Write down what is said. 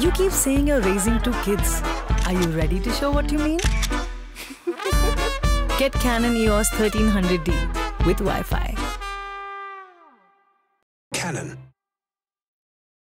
You keep saying you're raising two kids. Are you ready to show what you mean? Get Canon EOS 1300D with Wi-Fi. Canon.